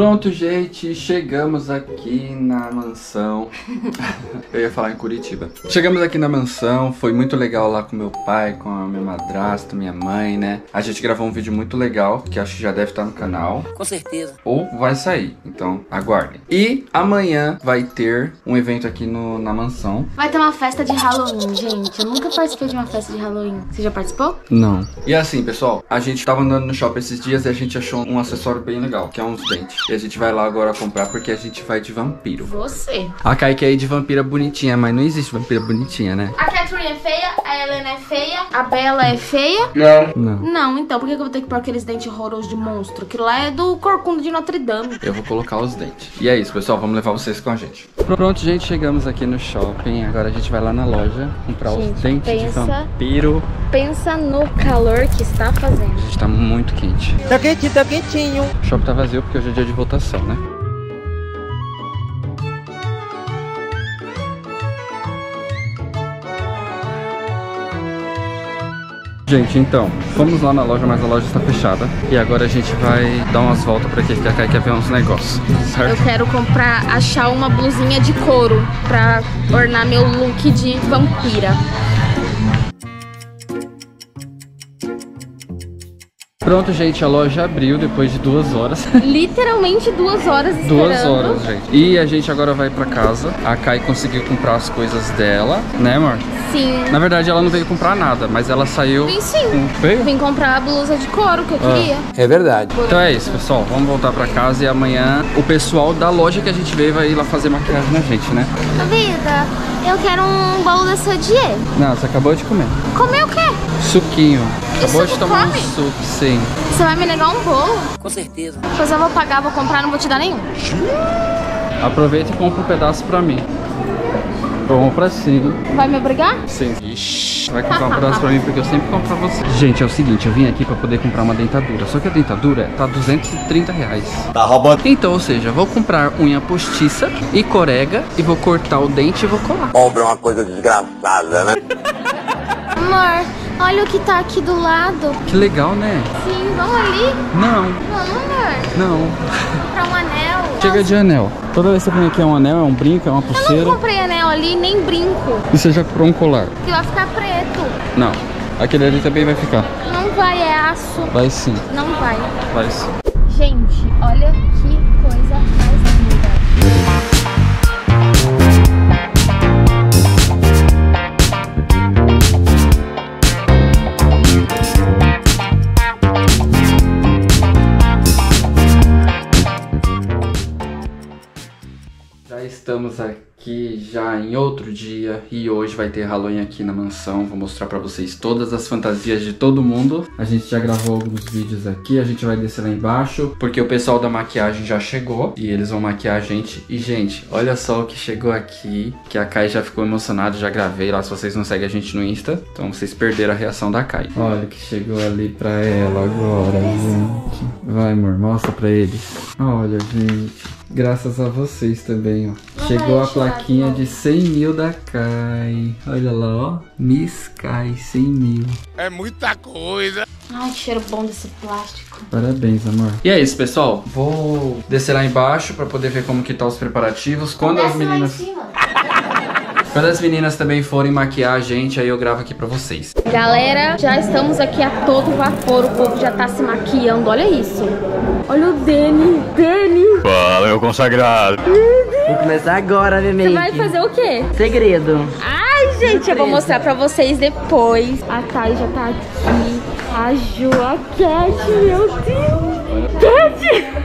Pronto, gente, chegamos aqui na mansão. Eu ia falar em Curitiba. Chegamos aqui na mansão, foi muito legal lá com meu pai, com a minha madrasta, minha mãe, né? A gente gravou um vídeo muito legal, que acho que já deve estar no canal. Com certeza. Ou vai sair, então aguardem. E amanhã vai ter um evento aqui no, na mansão. Vai ter uma festa de Halloween, gente. Eu nunca participei de uma festa de Halloween. Você já participou? Não. E assim, pessoal, a gente tava andando no shopping esses dias e a gente achou um acessório bem legal, que é uns dentes. E a gente vai lá agora comprar porque a gente vai de vampiro. Você. A Kai quer ir de vampira bonitinha, mas não existe vampira bonitinha, né? A Catherine é feia, a Helena é feia, a Bella é feia. Não. Não, então por que que eu vou ter que pôr aqueles dentes horrorosos de monstro? Aquilo lá é do Corcunda de Notre Dame. Eu vou colocar os dentes. E é isso, pessoal. Vamos levar vocês com a gente. Pronto, gente. Chegamos aqui no shopping. Agora a gente vai lá na loja comprar Gente, os dentes pensa- de vampiro. Pensa no calor que está fazendo. A gente tá muito quente. Tá quentinho, tá quentinho. O shopping tá vazio porque hoje é dia de votação, né? Gente, então, fomos lá na loja, mas a loja está fechada. E agora a gente vai dar umas voltas pra aqui, que a Kai quer ver uns negócios, Eu certo? quero comprar, achar uma blusinha de couro pra ornar meu look de vampira. Pronto, gente, a loja abriu depois de duas horas. Literalmente duas horas esperando. Duas horas, gente. E a gente agora vai pra casa. A Kai conseguiu comprar as coisas dela, né, amor? Sim. Na verdade, ela não veio comprar nada, mas ela saiu. Vim sim. com- Veio? Vim comprar a blusa de couro que eu Ah. queria. É verdade. Então é isso, pessoal. Vamos voltar pra casa e amanhã o pessoal da loja que a gente veio vai ir lá fazer maquiagem na gente, né? Vida, eu quero um bolo de sodier. Não, você acabou de comer. Comer o quê? Suquinho. Acabou de tomar come? um suco, sim. Você vai me negar um bolo? Com certeza. Depois eu vou pagar, vou comprar, não vou te dar nenhum. Aproveita e compra um pedaço pra mim. Compra sim. Vai me obrigar? Sim. Vai comprar um pedaço pra mim porque eu sempre compro pra você. Gente, é o seguinte, eu vim aqui pra poder comprar uma dentadura. Só que a dentadura tá 230 reais. Tá roubando. Então, ou seja, vou comprar unha postiça e corega e vou cortar o dente e vou colar. Pobre é uma coisa desgraçada, né? Amor, olha o que tá aqui do lado. Que legal, né? Sim, vamos ali? Não, Vamos, amor. não. Pra um anel. Chega de anel. Toda vez que você vem aqui é um anel, é um brinco, é uma Eu não pulseira. comprei anel ali, nem brinco. E você já comprou um colar? Que vai ficar preto. Não. Aquele ali também vai ficar. Não vai, é aço. Vai sim, Não vai. vai sim. Gente, olha Já estamos aqui já em outro dia e hoje vai ter Halloween aqui na mansão. Vou mostrar pra vocês todas as fantasias de todo mundo. A gente já gravou alguns vídeos aqui, a gente vai descer lá embaixo porque o pessoal da maquiagem já chegou e eles vão maquiar a gente. E gente, olha só o que chegou aqui, que a Kai já ficou emocionada, já gravei lá se vocês não seguem a gente no Insta. Então vocês perderam a reação da Kai. Olha o que chegou ali pra ela agora, gente. Vai, amor, mostra pra eles. Olha, gente. Graças a vocês também, ó. Chegou a plaquinha de 100 mil da Kai. Olha lá, ó. Miss Kai, 100 mil. É muita coisa. Ai, que cheiro bom desse plástico. Parabéns, amor. E é isso, pessoal. Vou descer lá embaixo pra poder ver como que tá os preparativos. Quando as Desce lá em meninas, cima. quando as meninas também forem maquiar a gente, aí eu gravo aqui pra vocês. Galera, já estamos aqui a todo vapor. O povo já tá se maquiando. Olha isso. Olha o Dani. Dani. Fala, meu consagrado. Vou começar agora, Você Mimei. vai fazer o quê? Segredo. Ai, gente, eu vou mostrar pra vocês depois. A Thay já tá aqui. A Ju, a Cat, meu Deus.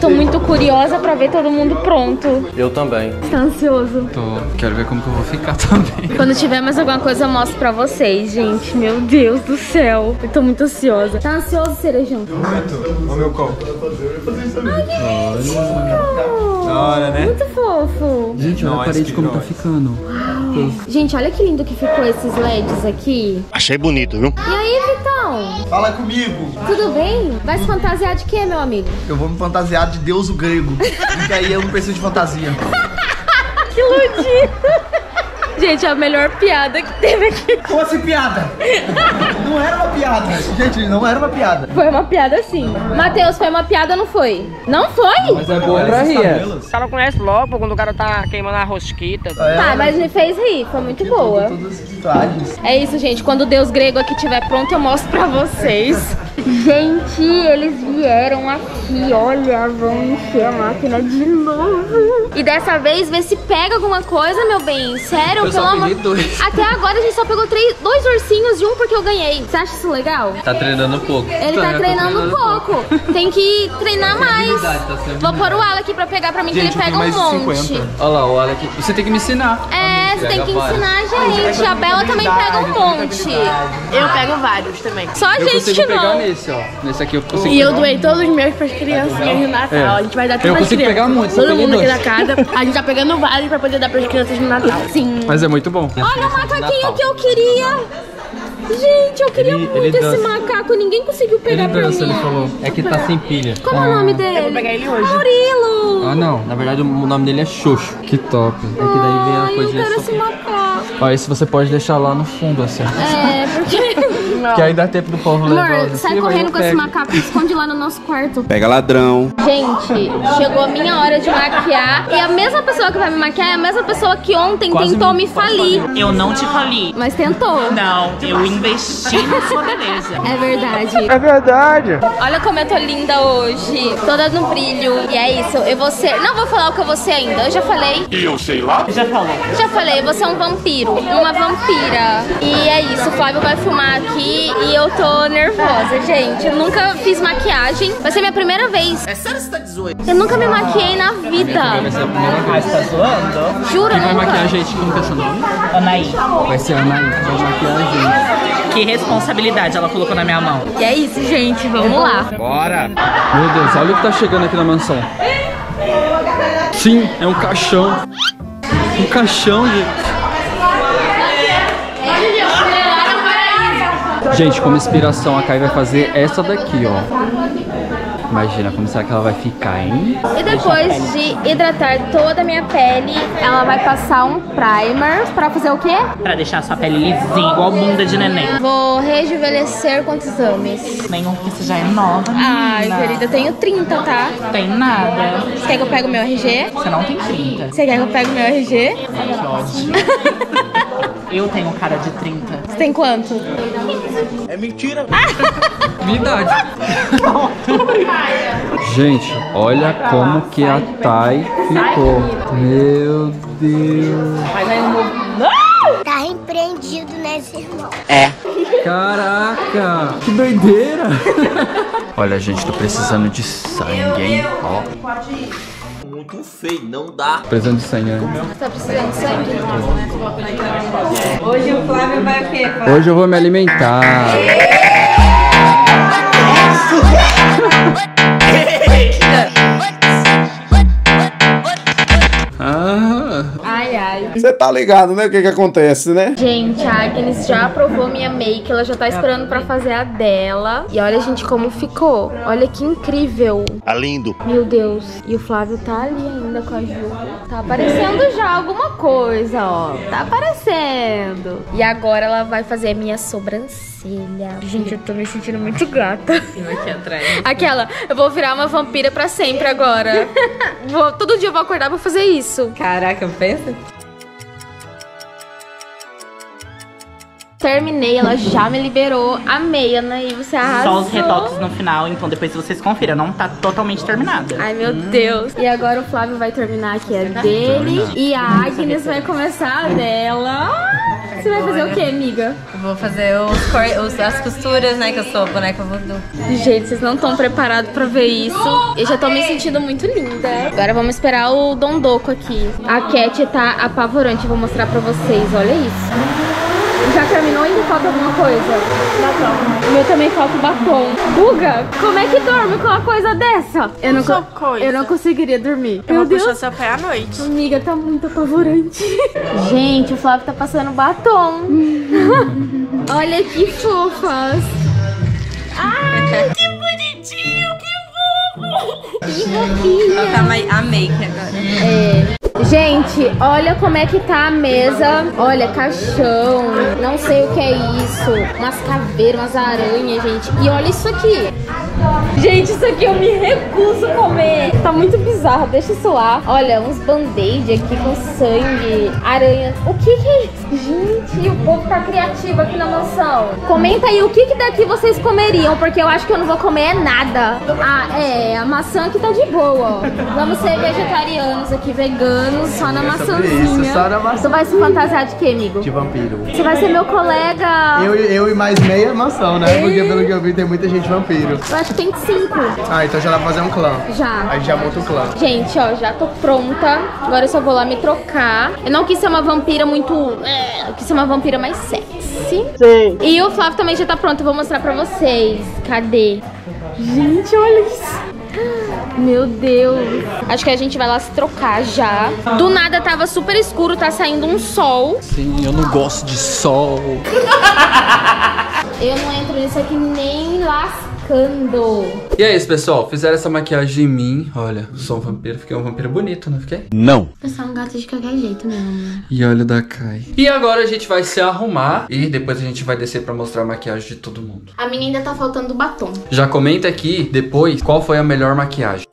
Tô muito curiosa pra ver todo mundo pronto. Eu também. Tá ansioso? Tô... Quero ver como que eu vou ficar também. Quando tiver mais alguma coisa, eu mostro pra vocês, gente. Meu Deus do céu. Eu tô muito ansiosa. Tá ansioso, Cerejão? Olha o meu copo. Oh, Da hora, né? muito fofo. Gente, olha a Nós, parede como tá nós. ficando. Gente, olha que lindo que ficou esses LEDs aqui. Achei bonito, viu? E aí, Vitão? Fala comigo. Tudo bem? Vai se fantasiar de quê, meu amigo? Eu vou me fantasiar de deus o grego. Porque aí eu não preciso de fantasia. Que iludido! Gente, é a melhor piada que teve aqui. Como assim piada? não era uma piada. Gente, não era uma piada. Foi uma piada sim. Matheus, foi uma piada ou não foi? Não foi? Mas é boa pra rir. é. O cara conhece logo quando o cara tá queimando a rosquita. Tá, mas me fez rir, foi muito boa. As trajes. É isso, gente. Quando o deus grego aqui estiver pronto, eu mostro pra vocês. Gente, eles vieram aqui. Olha, vão encher a máquina de novo. E dessa vez, ver se pega alguma coisa, meu bem. Sério, Eu só peguei dois. Até agora a gente só pegou três, dois ursinhos e um porque eu ganhei. Você acha isso legal? Tá treinando um pouco. Ele tá treinando um pouco. Tem que treinar mais. tá Vou pôr o Ala aqui pra pegar pra mim, que ele pega um monte. Olha lá, olha aqui. Você tem que me ensinar. É, você tem que ensinar a gente. A Bela também pega um monte. Eu pego vários também. Só a Eu gente que pegar não. nesse, ó. Nesse aqui eu consigo. E eu pegar. doei todos os meus pras criancinhas de Natal. É. A gente vai dar Eu tudo pras consigo crianças. pegar muitos, só Todo mundo aqui dois. da casa. A gente tá pegando vários pra poder dar pras crianças no Natal. Sim. Mas é muito bom. Olha o macaquinho que eu queria. Gente, eu queria Ele- muito ele esse dança. macaco. Ninguém conseguiu pegar pra mim. falou. É que tá sem pilha. Como é o nome dele? Eu vou pegar ele hoje. Murilo. Ah, não. Na verdade, o nome dele é Xoxo. Que top. É que daí vem a Ai, eu quero esse macaco. Ó, esse você pode deixar lá no fundo, assim. É, porque... Que aí dá tempo do povo levar. Amor, sai correndo eu com esse macaco e esconde lá no nosso quarto. Pega ladrão. Gente, chegou a minha hora de maquiar. E a mesma pessoa que vai me maquiar é a mesma pessoa que ontem Quase tentou me- me falir. Eu não te falei. Mas tentou. Não, eu investi na sua beleza. É verdade. É verdade. Olha como eu tô linda hoje. Toda no brilho. E é isso. Eu vou ser. Não vou falar o que eu vou ser ainda. Eu já falei. Já falou. Já falei, você é um vampiro. Uma vampira. E é isso. O Flávio vai filmar aqui e eu tô nervosa, gente. Eu nunca fiz maquiagem. Vai ser minha primeira vez. É sério você tá de Eu nunca me maquiei na vida. Vai ser a primeira vez. Tá zoando? Juro, Quem vai maquiar a gente? Como que é seu nome? Anaí, Vai ser a Anaí, que vai maquiar a gente. que responsabilidade ela colocou na minha mão. E é isso, gente. Vamos lá. Meu Deus, olha o que tá chegando aqui na mansão. Sim, é um caixão. Um caixão, gente. Gente, como inspiração, a Kai vai fazer essa daqui, ó. Imagina como será que ela vai ficar, hein? E depois de hidratar toda a minha pele, ela vai passar um primer pra fazer o quê? Pra deixar sua pele lisinha, igual bunda de neném. Vou rejuvenescer com exames. Nenhum que você já é nova, Ai, menina. querida, eu tenho 30, tá? Não tem nada. Você quer que eu pegue o meu RG? Você não tem 30. Você quer que eu pegue o meu RG? Que ódio. Eu tenho cara de 30. Você tem quanto? Minha idade. Gente, olha como que a Thay ficou. Meu Deus. Tá empreendido nesse irmão. Caraca, que doideira. Olha, gente, tô precisando de sangue, hein? Ó. Feio, não dá. Precisando de sangue, né? Você tá precisando de sangue? Hoje o Flávio vai o quê? Hoje eu vou me alimentar. Você tá ligado, né? O que que acontece, né? Gente, a Agnes já aprovou minha make, ela já tá esperando pra fazer a dela. E olha, gente, como ficou. Olha que incrível. Tá lindo. Meu Deus. E o Flávio tá ali ainda com a Ju. Tá aparecendo já alguma coisa, ó. Tá aparecendo. E agora ela vai fazer a minha sobrancelha. Gente, eu tô me sentindo muito gata. Aqui atrás. Aquela, eu vou virar uma vampira pra sempre agora. Vou- todo dia eu vou acordar pra fazer isso. Caraca, pensa. Terminei, ela já me liberou. Amei, Anaí, você arrasou. Só os retoques no final, então depois vocês confiram. Não tá totalmente terminada. Ai, meu Deus. E agora o Flávio vai terminar aqui a dele. E a Agnes vai começar a dela. Você vai fazer o quê, amiga? Eu vou fazer os cor- os- as costuras, né? Que eu sou boneca voodoo. Gente, vocês não estão preparados pra ver isso. Eu já tô me sentindo muito linda. Agora vamos esperar o Dondoco aqui. A Cat tá apavorante. Vou mostrar pra vocês. Olha isso. Já terminou? Ainda falta alguma coisa? Batom. O meu também falta o batom. Guga, como é que dorme com uma coisa dessa? Eu não, co- coisa. eu não conseguiria dormir. Eu Meu vou Deus. puxar seu pé à noite. Amiga, tá muito apavorante. Gente, o Flávio tá passando batom. Olha que fofas. Ai, que bonitinho, que fofo. Que fofinha. Colocar a make agora. É. Gente, olha como é que tá a mesa. Olha, caixão. Não sei o que é isso. Umas caveiras, umas aranhas, gente. E olha isso aqui. Gente, isso aqui eu me recuso a comer. Tá muito bizarro, deixa isso lá. Olha, uns band-aid aqui com sangue, aranha. O que que é isso? Gente, o povo tá criativo aqui na mansão. Comenta aí o que que daqui vocês comeriam, porque eu acho que eu não vou comer nada. Ah, é, a maçã aqui tá de boa, ó. Vamos ser vegetarianos aqui, veganos, só na maçãzinha. isso, só na maçã. Tu vai se fantasiar de quê, amigo? De vampiro. Você vai ser meu colega. Eu, eu e mais meia mansão, né? Porque pelo que eu vi tem muita gente vampiro. Eu acho que tem cinco. Ah, então já dá pra fazer um clã. Já. Aí já monta o clã. Gente, ó, já tô pronta. Agora eu só vou lá me trocar. Eu não quis ser uma vampira muito. é, Eu quis ser uma vampira mais sexy. Sim. E o Flávio também já tá pronto. Eu vou mostrar pra vocês. Cadê? Gente, olha isso. Meu Deus. Acho que a gente vai lá se trocar já. Do nada tava super escuro, tá saindo um sol. Sim, eu não gosto de sol. Eu não entro nisso aqui nem lascando. E é isso, pessoal. Fizeram essa maquiagem em mim. Olha, sou um vampiro. Fiquei um vampiro bonito, não fiquei? Não. Eu sou um gato de qualquer jeito mesmo. E olha o da Kai. E agora a gente vai se arrumar e depois a gente vai descer pra mostrar a maquiagem de todo mundo. A minha ainda tá faltando batom. Já comenta aqui depois qual foi a melhor maquiagem.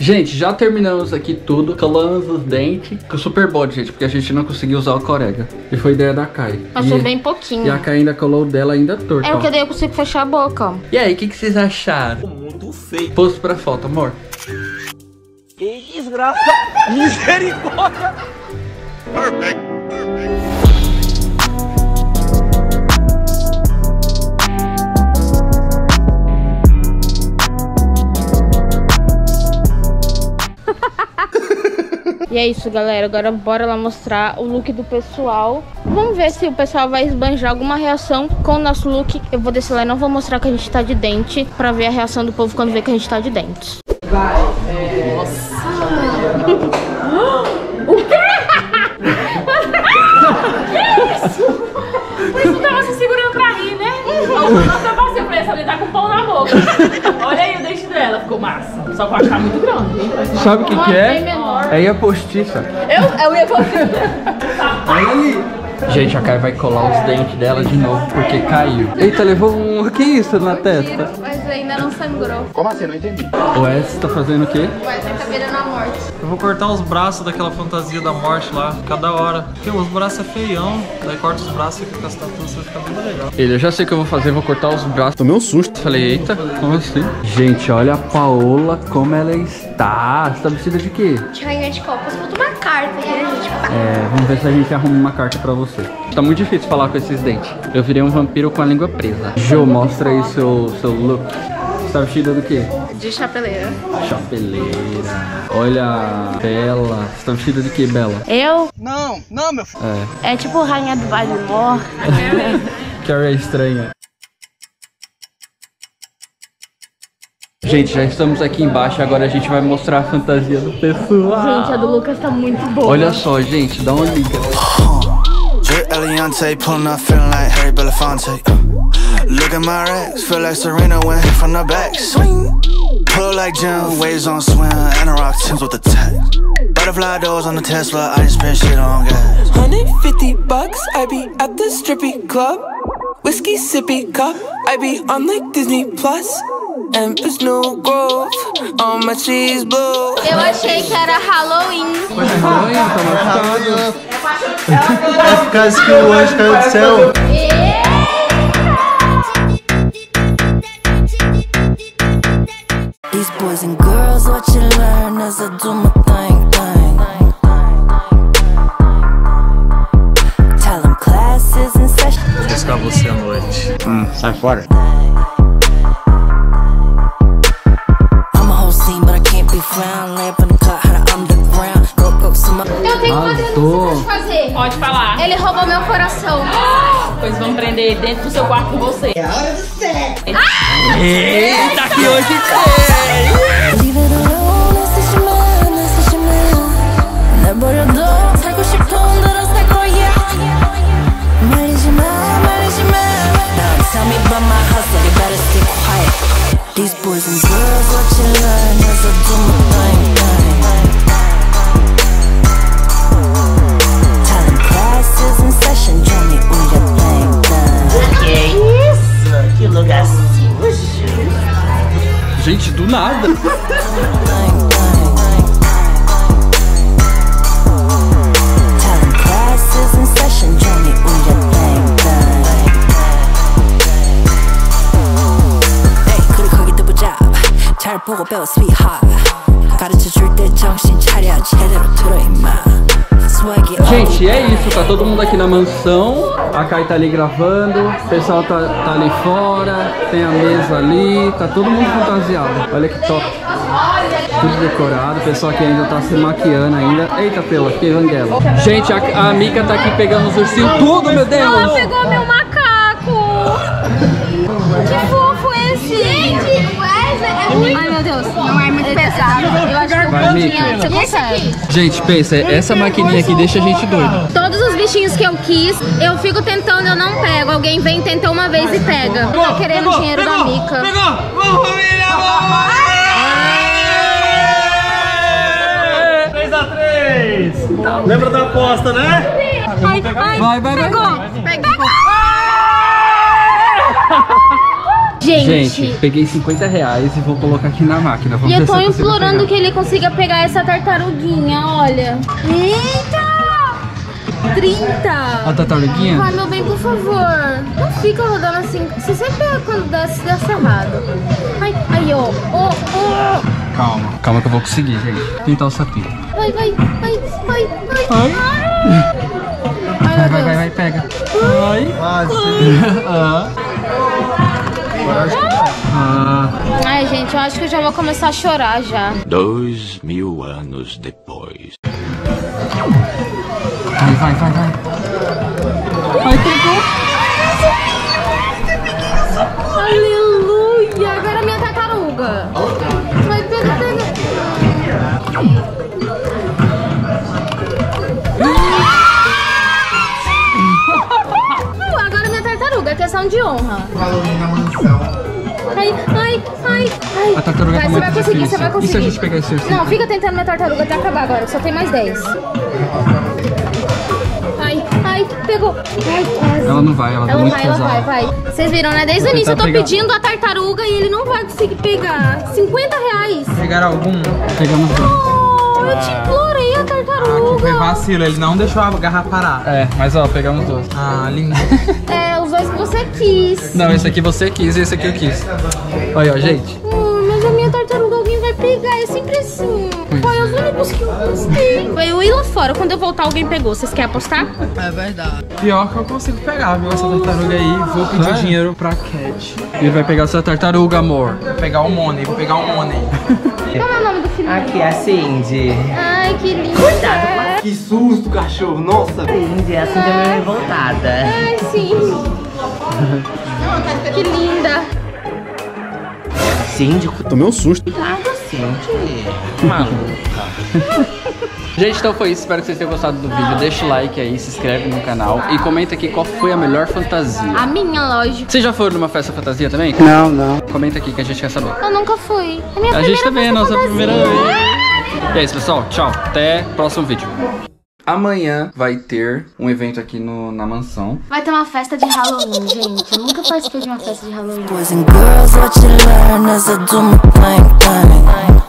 Gente, já terminamos aqui tudo, calamos os dentes. Ficou super bom, gente, porque a gente não conseguiu usar o corega. E foi ideia da Kai. Passou e, bem pouquinho. E a Kai ainda colou o dela ainda torto. É o que daí eu consigo fechar a boca, ó. E aí, o que, que vocês acharam? Muito feio. Posto pra foto, amor. Que desgraça. Misericórdia. E é isso, galera. Agora bora lá mostrar o look do pessoal. Vamos ver se o pessoal vai esbanjar alguma reação com o nosso look. Eu vou descer lá e não vou mostrar que a gente tá de dente pra ver a reação do povo quando vê que a gente tá de dentes. Por isso tava se segurando pra rir, né? Tava assim, eu falei, essa mulher tá com pão na boca. Olha aí Só acho que tá muito grande, hein? Sabe o que, que é? É a postiça. Eu, eu ia colocar. Gente, a Kai vai colar os dentes dela de novo porque caiu. Eita, levou um. O que é isso na testa? Mas ainda não sangrou. Como assim? Não entendi. O S tá fazendo o quê? Ué, tá vou cortar os braços daquela fantasia da morte lá, cada hora. Porque os braços é feião, daí corta os braços e fica com as tatuas, vai ficar bem legal. Ele, eu já sei o que eu vou fazer, vou cortar os braços. Tomei um susto. Falei, eita, como assim? Gente, olha a Paola como ela está. Você tá vestida de quê? De rainha de copas, falta uma carta, né, gente? É, vamos ver se a gente arruma uma carta pra você. Tá muito difícil falar com esses dentes. Eu virei um vampiro com a língua presa. Jo, mostra aí seu, seu look. Você tá vestida do quê? De chapeleira. Chapeleira. Olha, Bela. Você tá vestida de quê, Bela? Eu? Não, não, meu filho. É. É tipo rainha do Vale Morto. Carrie é estranha. Gente, já estamos aqui embaixo, agora a gente vai mostrar a fantasia do pessoal. Gente, a do Lucas tá muito boa. Olha só, gente, dá uma liga. Drip Eliante, pulling up, feeling like Harry Belafonte. Look at my racks, feel like Serena went hit from the back. Swing, pull like Jim, waves on swim, and a rock Tims with the tech. Butterfly doors on the Tesla, I just spend shit on gas. 150 bucks, I be at the strippy club. Whiskey sippy cup, I be on like Disney Plus. Empress New Grove, on my cheese blue. Eu achei que era Halloween. É por causa que o anjo caiu do céu. Boys and girls, what you learn as I do my thing, thing. Tell them classes and sessions. Vou buscar você à noite. Hum, sai fora. prender dentro do seu quarto com você. É hora do sexo. Eita, que hoje tem! Tell me about my you better stay quiet These boys and girls, what you learn as I do my thing 뜨보자. 잘 보고 배워, sweetheart. 가르쳐 줄 때 정신 차려, 제대로 들어 Gente, é isso, tá todo mundo aqui na mansão. A Kai tá ali gravando, o pessoal tá, tá ali fora, tem a mesa ali, tá todo mundo fantasiado. Olha que top. Tudo decorado, o pessoal aqui ainda tá se maquiando ainda. Eita, pela, que vanguela. Gente, a, a Mika tá aqui pegando os ursinhos tudo, meu Deus! Ela pegou meu macaco! Ai, meu Deus, não é muito pesado. Eu acho que o Vai, pontinho Mika. você consegue. Gente, pensa, essa maquininha aqui deixa a gente doido. Todos os bichinhos que eu quis, eu fico tentando, eu não pego. Alguém vem, tenta uma vez e pega. Tá querendo dinheiro da Mica. Vamos, família, vamos! 3x3! Lembra da aposta, né? Ai, ai, Vai, vai, vai, pegou. vai. Pegou. Gente, Gente, peguei 50 reais e vou colocar aqui na máquina. Vamos e eu ver tô se implorando que ele consiga pegar essa tartaruguinha, olha. Eita! 30! A tartaruguinha? Vai, meu bem, por favor. Não fica rodando assim. Você sempre pega quando desce, desce errado. Ai, ai, ó. Ó, ó. Calma, calma que eu vou conseguir, gente. Tentar o sapinho. Vai, vai, vai, vai, vai. Ai. Ai, Vai, meu vai, Deus. vai, vai, pega. Ai. Ah. Ah. Ai, gente, eu acho que eu já vou começar a chorar já. Dois mil anos depois. Vai, vai, vai, vai. Ai, pegou. Questão de honra. Ai, ai, ai, ai. A tartaruga vai, tá você vai conseguir, difícil. você vai E conseguir. se a gente pegar esse ursinho? Não, fica tentando minha tartaruga até acabar agora, só tem mais 10. Ai, ai, pegou. Ai, quase. Ela não vai, ela tá Ela muito vai, ela pesada. vai, vai. Vocês viram, né? Desde o início eu tô tentar pegar. pedindo a tartaruga e ele não vai conseguir pegar. 50 reais. Pegaram algum? Pegamos dois. Oh, eu te implorei a Foi tartaruga. vacilo, ele não deixou a garra parar. É, mas ó, pegamos dois. Ah, lindo. É, dois que você quis. Não, esse aqui você quis e esse aqui eu quis. Olha, ó, gente. Hum, mas a minha tartaruga alguém vai pegar, é sempre assim. Foi os únicos que eu gostei. Eu ir lá fora, quando eu voltar alguém pegou. Vocês querem apostar? É verdade. Pior que eu consigo pegar, viu? Essa tartaruga aí. Vou pedir Sério? dinheiro pra Cat. Ele vai pegar essa tartaruga, amor. Vou pegar o Money, vou pegar o Money. Qual é o nome do filho? Aqui, a Cindy. Ai, que lindo. Que susto, cachorro. Nossa. Cindy, a Cindy é meio revoltada. Ai, sim. que linda. Cindy, Tomei um susto. cuidado, Cindy. Maluca. Gente, então foi isso. Espero que vocês tenham gostado do vídeo. Deixa o like aí, se inscreve no canal e comenta aqui qual foi a melhor fantasia. A minha, lógico. Vocês já foram numa festa fantasia também? Não, não. Comenta aqui que a gente quer saber. Eu nunca fui. A minha A gente também, é festa nossa fantasia. primeira vez. E é isso, pessoal. Tchau. Até o próximo vídeo. Amanhã vai ter um evento aqui no, na mansão. Vai ter uma festa de Halloween, gente. Eu nunca participei de uma festa de Halloween. Boys and girls, what you learn as I do my thing, thing.